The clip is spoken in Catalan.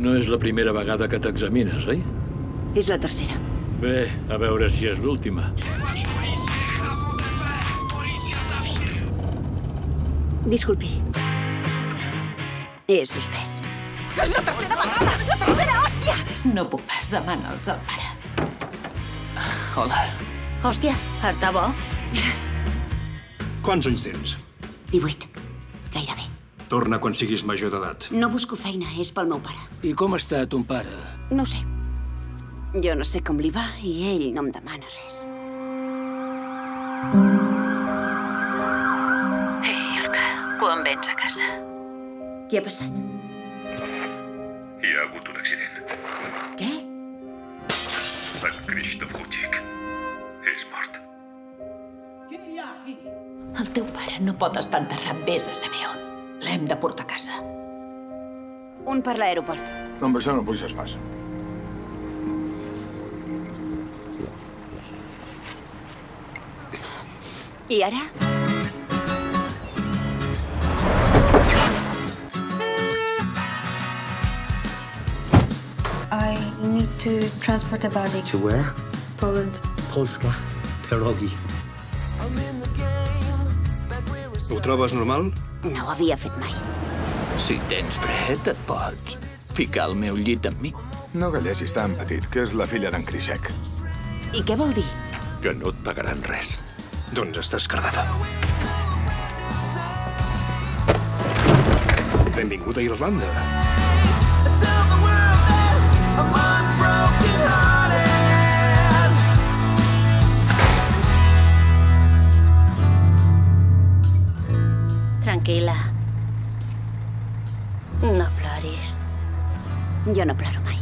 No és la primera vegada que t'examines, oi? És la tercera. Bé, a veure si és l'última. Disculpi. He suspès. És la tercera vegada! La tercera, hòstia! No puc pas, demana'ls al pare. Hola. Hòstia, està bo. Quants anys tens? 18. Torna quan siguis major d'edat. No busco feina, és pel meu pare. I com està ton pare? No ho sé. Jo no sé com li va i ell no em demana res. Ei, Olga, quan vens a casa? Què ha passat? Hi ha hagut un accident. Què? En Krzysztof Hucik és mort. El teu pare no pot estar enterrat, vés a saber on. L'hem de portar a casa. Un per l'aeroport. Amb això no puixes pas. I ara? I need to transport a body To where? Poland. Polska. Pierogi. Ho trobes normal? No ho havia fet mai. Si tens fred, et pots ficar al meu llit amb mi. No gallessis tan petit, que és la filla d'en Krishek. I què vol dir? Que no et pagaran res. Doncs estàs cardada. Benvinguda a Irlanda. Tranquil·la. No ploris. Jo no ploro mai.